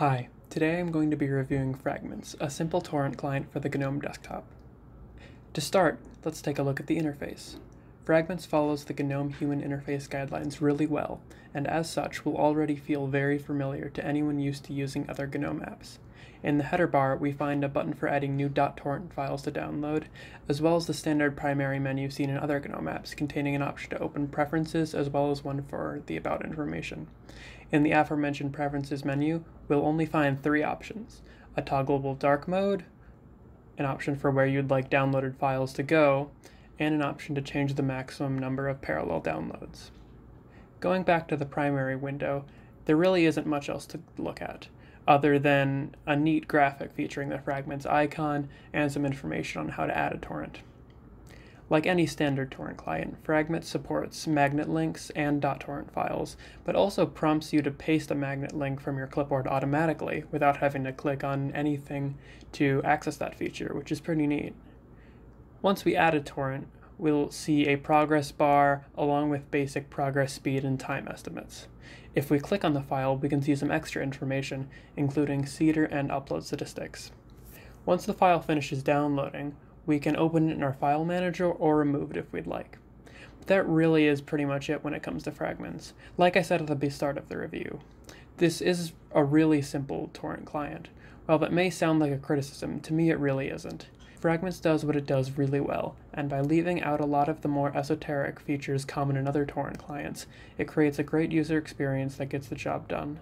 Hi, today I'm going to be reviewing Fragments, a simple torrent client for the GNOME desktop. To start, let's take a look at the interface. Fragments follows the GNOME Human Interface Guidelines really well, and as such will already feel very familiar to anyone used to using other GNOME apps. In the header bar, we find a button for adding new .torrent files to download, as well as the standard primary menu seen in other GNOME apps containing an option to open preferences as well as one for the about information. In the aforementioned preferences menu, we'll only find three options, a toggleable dark mode, an option for where you'd like downloaded files to go, and an option to change the maximum number of parallel downloads. Going back to the primary window, there really isn't much else to look at, other than a neat graphic featuring the fragments icon and some information on how to add a torrent. Like any standard torrent client, Fragment supports magnet links and .torrent files, but also prompts you to paste a magnet link from your clipboard automatically without having to click on anything to access that feature, which is pretty neat. Once we add a torrent, we'll see a progress bar along with basic progress speed and time estimates. If we click on the file, we can see some extra information, including seeder and upload statistics. Once the file finishes downloading, we can open it in our file manager or remove it if we'd like. But that really is pretty much it when it comes to fragments. Like I said at the start of the review, this is a really simple torrent client. While that may sound like a criticism, to me it really isn't. Fragments does what it does really well, and by leaving out a lot of the more esoteric features common in other torrent clients, it creates a great user experience that gets the job done.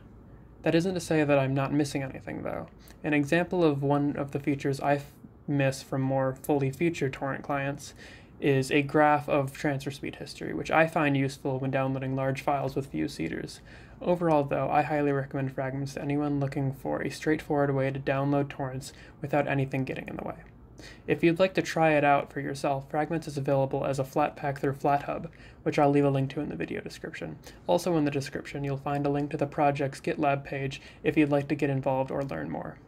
That isn't to say that I'm not missing anything, though. An example of one of the features I miss from more fully featured torrent clients is a graph of transfer speed history, which I find useful when downloading large files with few seeders. Overall, though, I highly recommend Fragments to anyone looking for a straightforward way to download torrents without anything getting in the way. If you'd like to try it out for yourself, Fragments is available as a Flatpak through FlatHub, which I'll leave a link to in the video description. Also in the description, you'll find a link to the project's GitLab page if you'd like to get involved or learn more.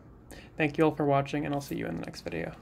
Thank you all for watching, and I'll see you in the next video.